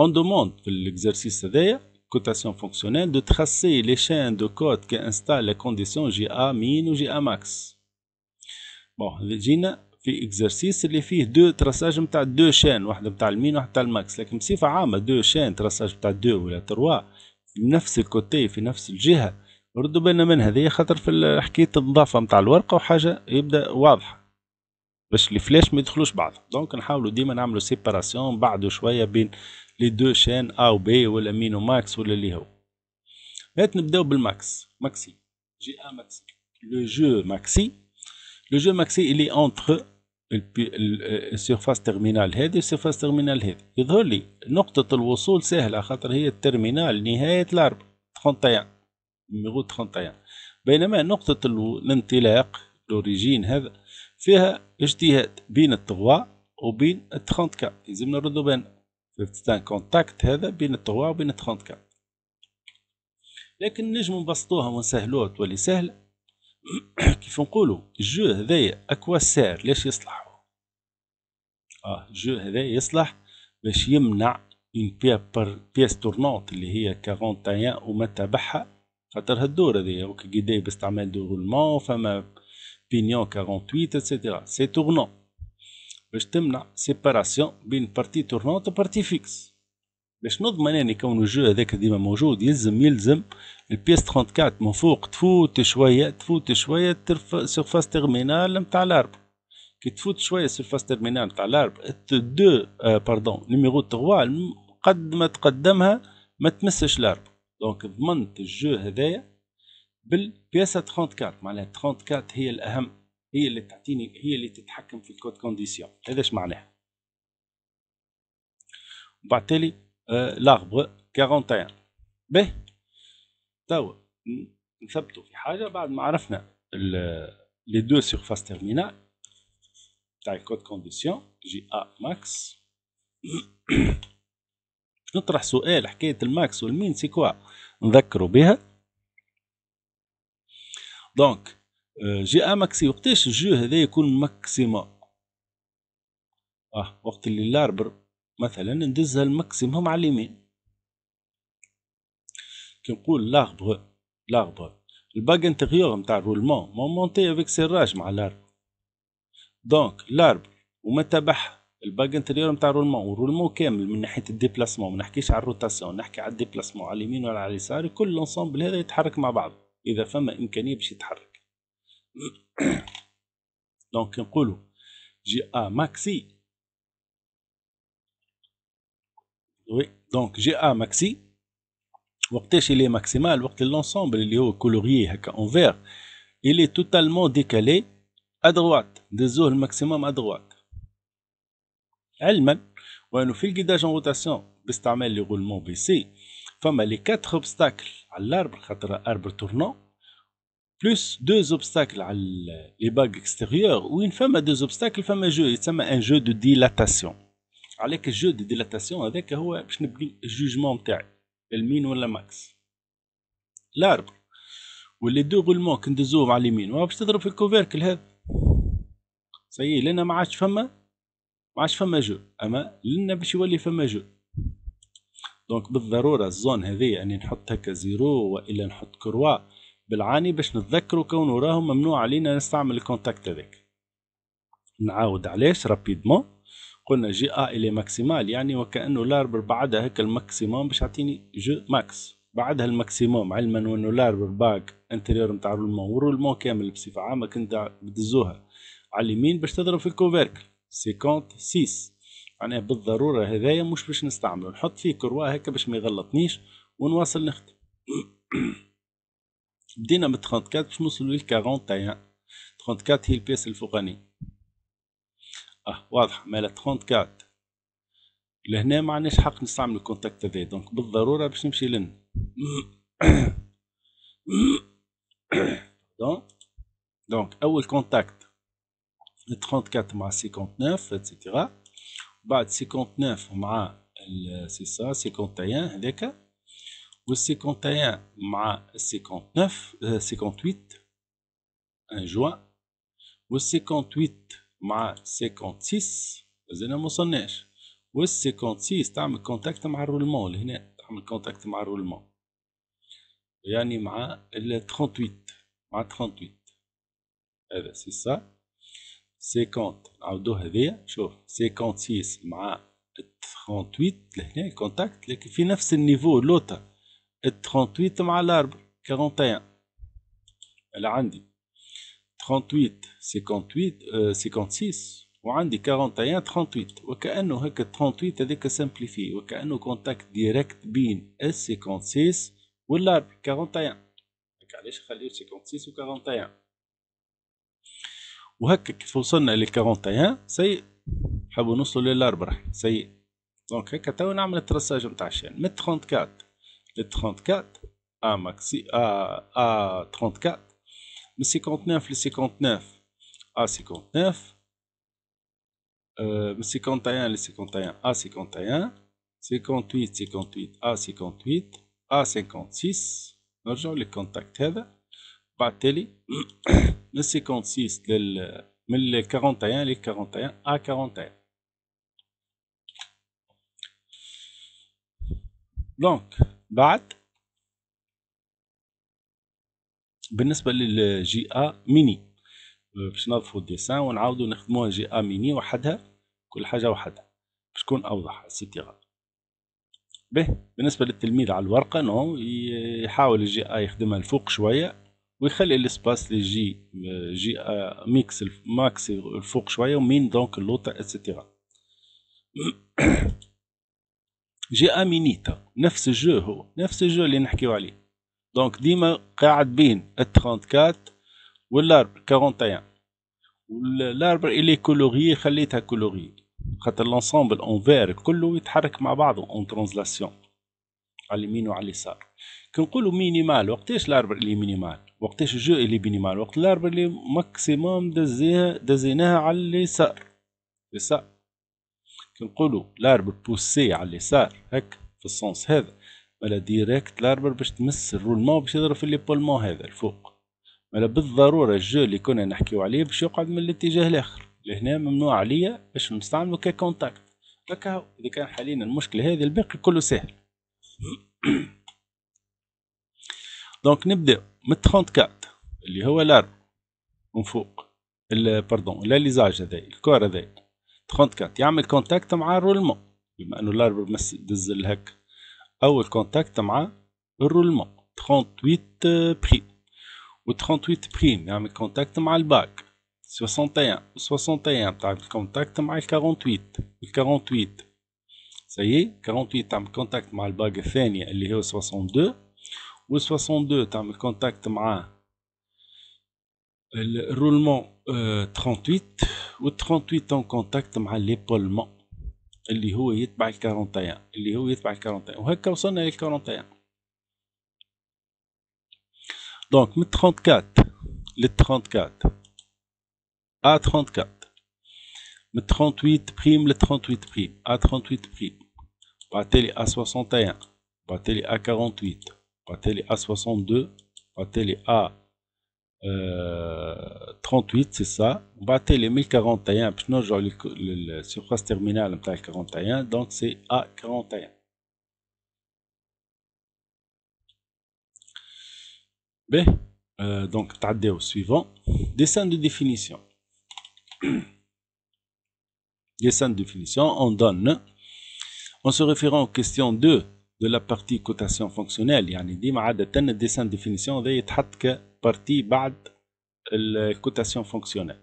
On demande في l'exercice هذايا cotation fonctionnelle de tracer les chaînes de cotes qui installent les conditions JA min ou JA max. bon جينا في exercice اللي فيه deux traçages نتاع deux chaînes واحدة نتاع ال min واحدة نتاع ال max. لكن بصفة عامة deux chaînes traçage نتاع deux ولا trois في نفس ال côté في نفس الجهة. ردوا بالنا من هذه خاطر في حكاية النظافه نتاع الورقة وحاجه يبدأ واضحة. باش les flèches ما يدخلوش بعض. donc نحاولوا ديما نعملوا séparation بعد شوية بين les deux chaînes A و B ولا min و max ولا اللي هو. هات نبداو بال max. maxi. JA maxi. le jeu maxi. le jeu maxi اللي entre ال surface terminale هذه وال surface terminale هذه. يظهر لي نقطة الوصول سهلة خاطر هي ال terminale نهاية ال arbre 31 numéro 31 بينما نقطة الانطلاق l'origine هذا فيها اجتهاد بين التغوا وبين ال 34 لازم نردو بالنا في contact هذا بين التغوا وبين ال 34 لكن نجم نبسطوها ونسهلوها تولي سهلة كيف نقولوا؟ ال jeu هذايا à quoi ça sert ليش يصلح آه ال jeu هذا يصلح باش يمنع une pièce tournante اللي هي 41 وما تبعها خاطر هالدور هذايا وكي باستعمال deux roulements فما pignon 48 et cetera c'est tournant باش تمنع séparation بين partie tournante و partie fixe باش نضمن اني كون ال jeu هذاك ديما موجود يلزم يلزم ال pièce 34 من فوق تفوت شوية تفوت شوية surface terminale نتاع ال arbre كي تفوت شوية surface terminale تاع ال arbre deux pardon numéro 3 قد ما تقدمها ما تمسش ال arbre donc ضمنت ال jeu هذايا بالبياسه 34 معناها 34 هي الاهم هي اللي تعطيني هي اللي تتحكم في ال cote condition هذا اش معناها. وبعد تالي آه l'arbre 41 به توا نثبتوا في حاجة بعد ما عرفنا les deux surfaces terminales تاع ال cote condition JA max نطرح سؤال حكاية ال max وال min c'est quoi نذكروا بها. donc JA maxi وقتاش ال jeu هذا يكون maximum آه وقت اللي l'arbre مثلا ندزها ال maximum على اليمين. كي نقول l'arbre l'arbre ال bague intérieure نتاع ال roulement montée avec serrage مع l'arbre donc l'arbre وما تبعها ال bague intérieure نتاع ال roulement وال roulement كامل من ناحية ال déplacement ما نحكيش على ال rotation نحكي على ال déplacement على اليمين ولا على اليسار كل l'ensemble هذا يتحرك مع بعض إذا فما إمكانية باش يتحرك. donc نقولوا JA maxi oui donc JA maxi وقتاش اللي maximal وقت l'ensemble اللي هو colorié هكا en vert il est totalement décalé à droite دزوه ال maximum à droite. علما وانه في ال guidage en rotation باستعمال les roulements BC فما les 4 obstacles على ال arbre خاطر arbre tournant plus deux obstacles على les bagues extérieures وين فما deux obstacles فما jeu يتسمى un jeu de dilatation عليك ال jeu de dilatation هذاك هو باش نبني ال jugement نتاعي ال min ولا max ال arbre و les deux roulements كندزوهم على اليمين باش تضرب في ال couvercle هذا سي لنا ما عادش فما ما عادش فما jeu اما لنا باش يولي فما jeu donc بالضرورة ال zone هذه أني نحط هكا zéro وإلا نحط croix بالعاني باش نتذكروا كونه راهو ممنوع علينا نستعمل ال contact هذاك. نعاود علاش rapidement قلنا JA اللي maximal يعني وكأنه l'arbre بعدها هكا ال maximum باش يعطيني jeu max بعدها ال maximum علما انه l'arbre bague intérieure نتاع ال roulement وال roulement كامل بصفة عامة كنت بدزوها على اليمين باش تضرب في ال couvercle. cinquante-six معناها بالضرورة هذايا مش باش نستعمله نحط فيه croix هكا باش ما يغلطنيش ونواصل نخدم بدينا من 34 باش نوصلوا لل 41 34 هي ال pièce الفوقاني آه واضح مالا 34 لهنا ما عندناش حق نستعمل ال contact هذا donc بالضرورة باش نمشي لن donc أول contact 34 مع 59 et cetera بعد 59 مع سي سا 51 هذاك. و 51 مع 59 58 1 جوان و 58 مع 56 مازلنا موصلناش وال 56 تعمل كونتاكت مع الرولمون لهنا تعمل كونتاكت مع الرولمون يعني مع ال 38 مع 38 هذا سي سا 50 نعاودو هذيا شوف 56 مع 38 لهنا كونتاكت لكن في نفس النيفو لوتا 38 مع ال arbre 41 اللي عندي 38 58 56 وعندي 41 38 وكأنه هكا 38 هذاك simplifié وكأنه contact direct بين ال 56 وال arbre 41 هكا علاش خليو 56 و 41 وهكا كيف وصلنا ل 41 سي حبوا نوصلوا لل arbre c'est donc هكا تو نعمل ال traçage نتاع ال chaîne من 34 ل 34 a maxi a a 34 من 59 ل 59 a 59 من 51 ل 51 a 51 58 58 a 58 a 56 نرجعو لل contact هذا بعد تالي من 56 لل من 41 ل 41 a 41 donc بعد بالنسبة لل jeu a mini باش نضفو ال dessin ونعاودو نخدموها jeu a mini وحدها كل حاجة وحدها. باش تكون أوضح ستيغا به بالنسبة للتلميذ على الورقة نو يحاول ال jeu a يخدمها الفوق شوية ويخلي ال espace لل jeu jeu a max max الفوق شوية و min donc اللوطة et cetera jeu a mini تاع نفس ال jeu هو نفس ال jeu اللي نحكيو عليه donc ديما قاعد بين ال 34 وال arbre 41 وال arbre الي colorié خليتها colorié خاطر l'ensemble ouvert كله يتحرك مع بعضه en translation على اليمين وعلى اليسار كي نقولوا مينيمال وقتاش ال arbre اللي minimal وقتاش ال jeu اللي minimal وقت ال arbre اللي maximum دزيها دزيناها على اليسار اليسار نقولوا l'arbre poussé على اليسار هك في ال sens هذا. ولا direct l'arbre باش تمس ال roulement باش يضرب في l'épaulement هذا الفوق. ولا بالضرورة ال jeu اللي كنا نحكيو عليه باش يقعد من الاتجاه الآخر. لهنا ممنوع عليا باش نستعملو ك contact. هكا إذا كان حاليا المشكلة هذه الباقي كله سهل. donc نبدأ من 34 اللي هو l'arbre من فوق. pardon l'alésage هذا ال corps هذا 34 يعمل contact مع ال roulement بما إنه ال arbre بس دز الهك اول contact مع ال roulement 38 prime و 38 prime يعمل contact مع ال bague. 61 61 تعمل contact مع ال 48 ال 48 c'est 48 تعمل contact مع ال bague الثانية اللي هو 62 و 62 تعمل contact مع ال roulement 38 و 38 en contact مع l'épaulement اللي هو يتبع ال 41 اللي هو يتبع ال 41 وهكا وصلنا لل 41 donc من 34 لل 34 a 34 من 38 prime ل 38 prime a 38 prime بعد تالي ا 61 بعد تالي ا 48 بعد تالي ا 62 بعد تالي ا 38 c'est ça on va les 1041 باش نرجعوا للسيرفاس تيرمينال نتاع 41 donc c'est A41 به euh, donc تعديو suivant dessin de définition dessin de définition on donne en se référant aux questions 2 de la partie cotation fonctionnelle يعني ديما عادة الديسان ديفينيسيون هذا يتحط كبارتي بعد الكوتاسيون فونكسيونيل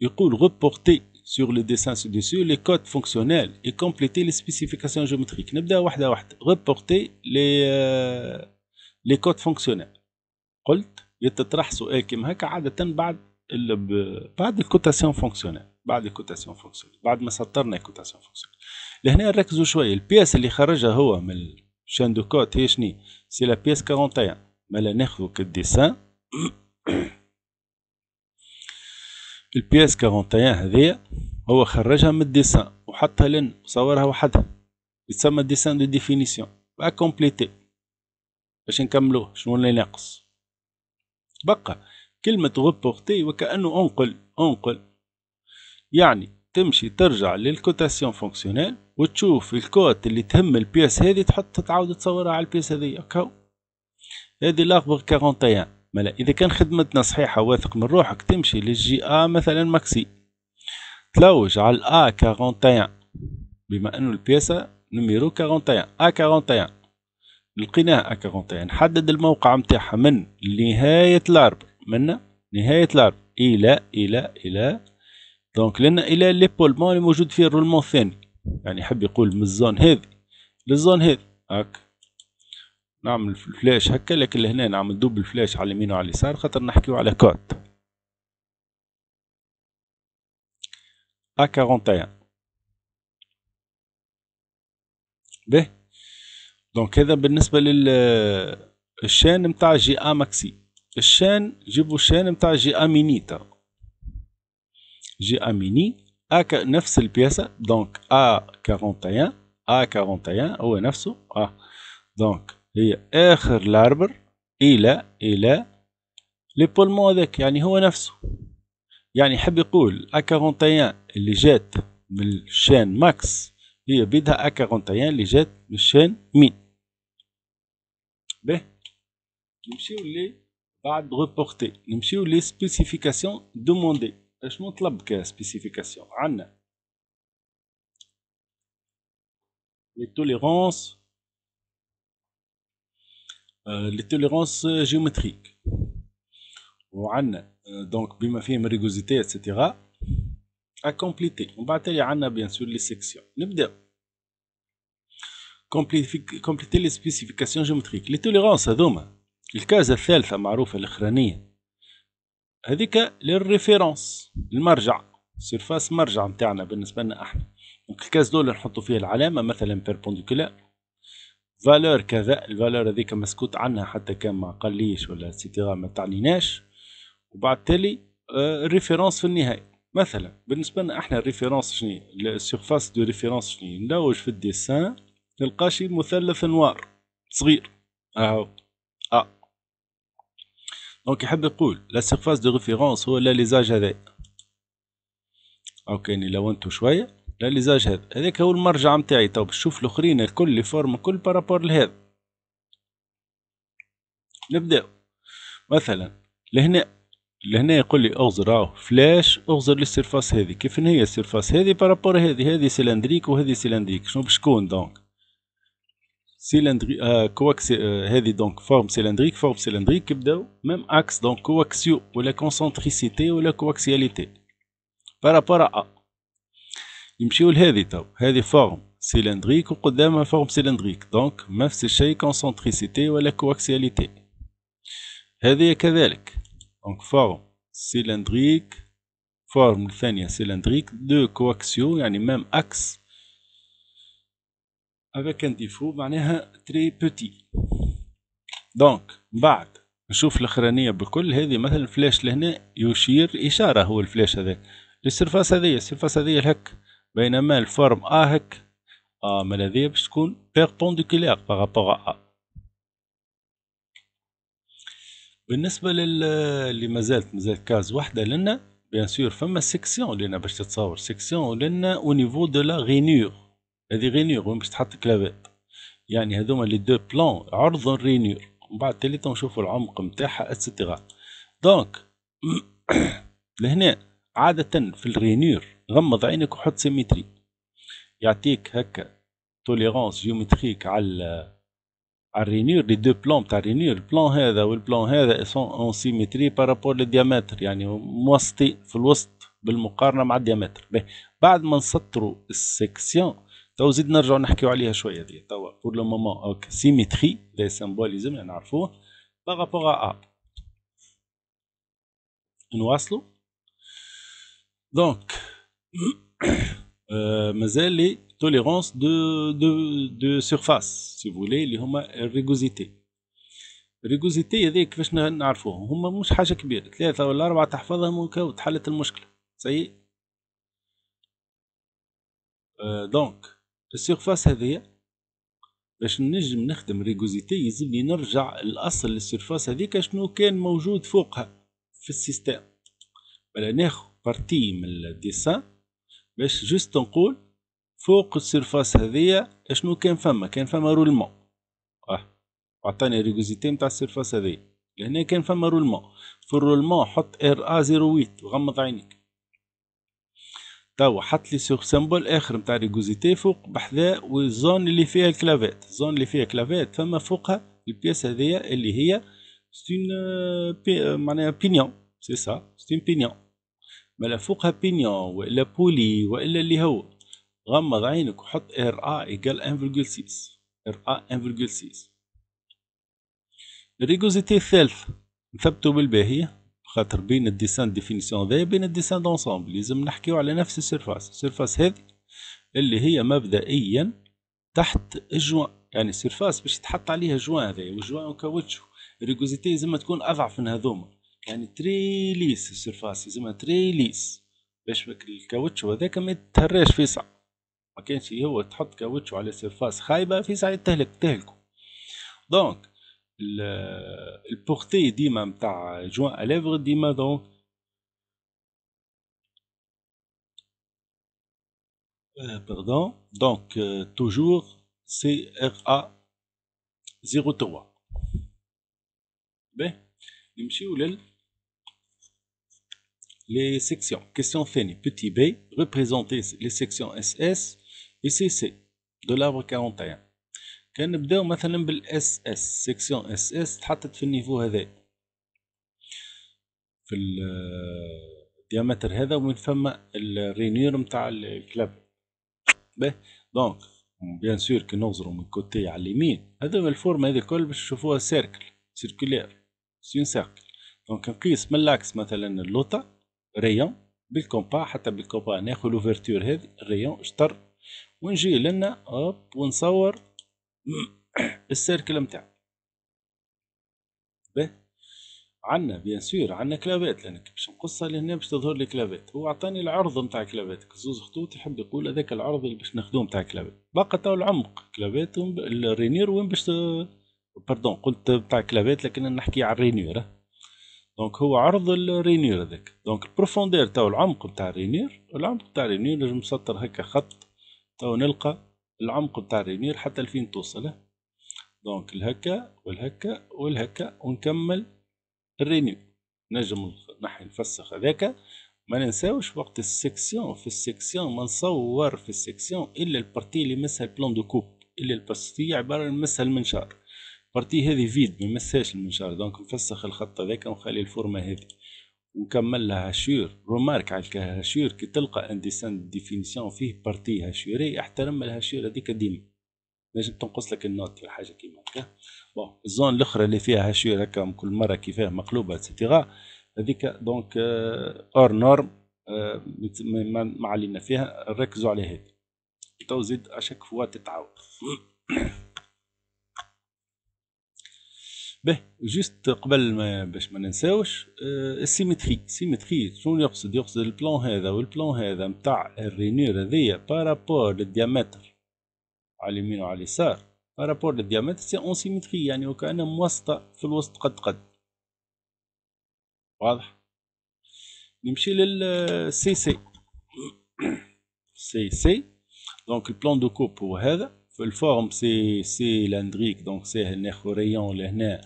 يقول reporter sur le dessin ci-dessus les codes fonctionnels et compléter les spécifications géométriques. نبدأ واحدة واحدة. reporter les les codes fonctionnels. قلت يتطرح سؤال كيما هكا عادة بعد بعد ال cotation fonctionnelle بعد ال cotation fonctionnelle بعد ما سطرنا ال cotation fonctionnelle لهنا نركزوا شوية. ال pièce اللي خرجها هو من ال chaîne de cotes هي شني c'est la pièce 41 مالا ناخذوا كال dessin ال pièce 41 هذيا هو خرجها من ال dessin وحطها لنا وصورها وحدها. يتسمى dessin de définition بقى باش نكملوه. شنو اللي ناقص؟ بقى. كلمة reporter وكأنه أنقل أنقل. يعني تمشي ترجع لل cotation fonctionnelle وتشوف ال cote اللي تهم ال pièce هذه تحط تعاود تصورها على ال pièce هذه. هكا هذه l'arbre 41 ملا إذا كان خدمتنا صحيحة واثق من روحك تمشي لل jeu a مثلا maxi. تلوج على ال a 41 بما أنه ال pièce numéro 41 a 41 لقيناه a 41 نحدد الموقع متاعها من نهاية ال arbre. من نهاية ال arbre. إلى إلى إلى. donc لأن إلى l'épaulement اللي موجود فيه ال roulement الثاني. يعني يحب يقول من ال zone هذه لل zone هذه. هاك. نعمل flèche هكا لكن لهنا نعمل double flèche على اليمين وعلى اليسار خاطر نحكيو على cote a 41 به donc هذا بالنسبة لل ال chaîne نتاع jeu a maxi. ال chaîne جيبوا ال chaîne نتاع jeu a mini تاع jeu a mini a نفس ال pièce. donc a 41 a 41 هو نفسه. آه. donc هي آخر ال arbre إلى إلى l'épaulement هذاك يعني هو نفسه. يعني يحب يقول 41 اللي جات من ال chaîne max هي بيدها ا 41 اللي جات من ال chaîne min. به نمشيو لي بعد reporter نمشيو les spécifications demandées اش مطلب ك spécifications عندنا les tolérances les tolérances géométriques وعندنا donc بما فيهم rugosité et cetera compléter ومن بعد تالي عندنا bien sûr les sections نبداو compléter les spécifications géométriques les tolérances هذوما. الكازة الثالثة معروفة الإخرانية. هذيك لل référence المرجع. surface مرجع نتاعنا بالنسبة لنا إحنا. donc ال case دول نحطوا فيه العلامة مثلا perpendiculaire valeur كذا ال valeur هذيك مسكوت عنها حتى كان ما قليش ولا cetera ما تعنيناش. وبعد تالي ال référence في النهاية. مثلا بالنسبة لنا إحنا ال référence شنو؟ ال surface de référence شنو؟ نلوج في ال dessin تلقى شي مثلث noir صغير. أهو. آه. donc يحب يقول la surface de référence هو l'alésage هذا أو كاني لونتو شوية. l'alésage هذا هذاك هو المرجع نتاعي تو باش نشوف الأخرين الكل les formes الكل par rapport لهذا. نبداو مثلا لهنا لهنا يقول لي اغزر اهو flèche اغزر لل surface هذه. كيف هي ال surface؟ هذه par rapport هذه هذه cylindrique وهذه cylindrique. شنو باش تكون donc؟ cylindrique آه coax آه هذه donc forme cylindrique forme cylindrique يبداو même axe donc coaxiaux ولا concentricité ولا coaxialité. par rapport à يمشيو لهذه تو هذه forme cylindrique وقدامها forme cylindrique donc نفس الشيء concentricité ولا coaxialité هذه كذلك. donc forme cylindrique forme الثانية cylindrique deux coaxiaux يعني même axe avec un défaut معناها très petit donc بعد نشوف الأخرانية بالكل. هذه مثلا ال flèche لهنا يشير إشارة هو ال flèche هذا لل surface هذه ال surface هذه الهك بينما ال forme ا هك آه مال هذه باش تكون perpendiculaire par rapport à بالنسبة لل اللي مازالت مازالت case وحدة لنا bien sûr فما section لنا باش تتصور section لنا au niveau de la rainure هذه rainure وين باش تحط clavette يعني هذوما les deux plans عرض rainure ومن بعد تالي نشوفوا العمق نتاعها et cetera donc لهنا عادة في ال rainure غمض عينك وحط symétrie يعطيك هكا tolérance géométrique على على ال rainure les deux plans تاع ال rainure ال plan هذا وال plan هذا sont en symétrie par rapport لل diamètre يعني موسطي في الوسط بالمقارنة مع ال diamètre. بعد ما نسطروا ال section تو زيد نرجعو نحكيو عليها شوية دي توا pour le moment OK symétrie le symbolisme نعرفوه. par rapport à نواصلو. donc مازال les tolérances de de de surface si vous voulez اللي هما ال rugosité ال rugosité هذيك كيفاش نعرفوهم هما مش حاجة كبيره ثلاثة ولا اربعه تحفظهم وتحلت المشكلة c'est donc ال surface هذيا باش نجم نخدم rugosité يلزمني نرجع الاصل لل surface هذيك شنو كان موجود فوقها في ال système. بلا ناخذ partie من ال dessin. باش juste نقول فوق ال surface هذيا اشنو كان فما؟ كان فما roulement أه عطاني rugosité نتاع ال surface هذيا. لهنا كان فما roulement في ال roulement حط Ra 08 وغمض عينيك. توا حط le signe symbole آخر نتاع rugosité فوق بحذا وال zone اللي فيها ال clavette ال zone اللي فيها clavette فما فوقها ال pièce هذيا اللي هي c'est un معناها pignon c'est ça c'est un pignon مالا فوقها pignon وإلا poulie وإلا اللي هو. غمض عينك وحط Ra égal 1.6 Ra 1.6 ال rugosité الثالث نثبتو بالباهية. خاطر بين ال dessin définition ذا بين ال dessin d'ensemble. لازم نحكيو على نفس ال surface. ال surface هذه اللي هي مبدئيا تحت ال joint. يعني ال surface باش تحط عليها joint هذايا وال joint caoutchouc. ال rugosité لازم تكون أضعف من هذوما. يعني très lisse ال surface لازمها très lisse باش ال caoutchouc هذاك ما يتهراش في ما كانش هو تحط caoutchouc على surface خايبة في ساعة تهلك تهلكو. donc ال portée ديما نتاع joint à lèvre ديما donc pardon. donc euh, toujours CRA 03 باهي نمشيو لل les sections. Question finie. Petit b, représenter les sections SS et CC de l'arbre 41. كان نبداو مثلا بالاس اس سيكسيون اس اس تحطت في النيفو هذا في ال diamètre هذا ومن ثم ال rainure نتاع ال clavette به donc bien sûr كي نغزرو من côté على اليمين هذا ال forme هذه الكل باش تشوفوها cercle circulaire c'est un cercle donc نقيس من l'axe مثلا اللوطا rayon بال compas حتى بال compas ناخذ l'ouverture هذه ال rayon اشتر. ونجي لنا hop ونصور ال cercle نتاعو عندنا bien sûr عندنا clavette لأن باش نقصها لهنا باش تظهر لي clavette هو عطاني العرض نتاع clavette زوز خطوط يحب يقول هذاك العرض اللي باش ناخذوه نتاع clavette باقي تو العمق. clavette ال rainure وين باش pardon قلت نتاع clavette لكن نحكي على ال rainure donc هو عرض ال rainure هذاك. donc ال profondeur تاع العمق نتاع ال rainure العمق نتاع ال rainure نجم نسطر هكا خط تو نلقى العمق نتاع ال rainure حتى لفين توصل. donc الهكا والهكا والهكا ونكمل ال rainure نجم نحي نفسخ هذاك. ما ننساوش وقت السكسيون في السكسيون ما نصور في السكسيون إلا البارتي اللي يمسها البلان دو كوب إلا البارتي عبارة يمسها المنشار. ال partie هذه vide ما يمسهاش المنشار donc نفسخ الخط هذاك ونخلي الفورمة هذه ونكمل لها hachures remarque على ال hachures كي تلقى un dessin définition فيه partie hachurée احترم ال hachures هذيك ديما. نجم تنقص لك ال note ولا حاجة كيما هكا. bon ال zone الأخرى اللي فيها hachures هكا كل مرة كيفاه مقلوبة et cetera هذيك donc hors norme ما علينا فيها ركزوا على هذه تو زيد chaque fois تتعاود. به juste قبل ما باش ما ننساوش ال symétrie. ال symétrie شنو يقصد؟ يقصد ال plan هذا وال plan هذا نتاع ال rainure هذيا par rapport لل diamètre على اليمين وعلى اليسار. par rapport لل diamètre c'est une symétrie يعني وكأنها موسطة في الوسط قد قد. واضح؟ نمشي لل C C C donc ال plan de coupe هو هذا. ال forme c'est cylindrique donc c'est ناخذ rayon لهنا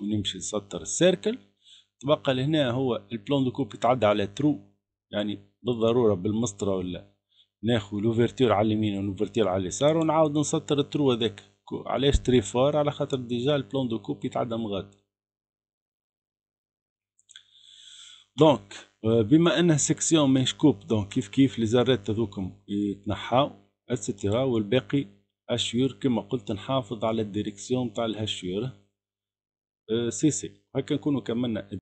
ونمشي نسطر ال cercle. تبقى لهنا هو ال plan de coupe يتعدى على trou يعني بالضرورة بالمسطرة ولا ناخذ l'ouverture على اليمين و l'ouverture على اليسار ونعاود نسطر ال trou هذاك. علاش تريفور على خاطر déjà ال plan de coupe يتعدى مغاد. donc بما أنها section ماهيش coupe donc كيف كيف les arêtes هذوكم يتنحاو et cetera والباقي hachures كما قلت نحافظ على ال direction تاع ال hachures C C هكا نكونوا كملنا.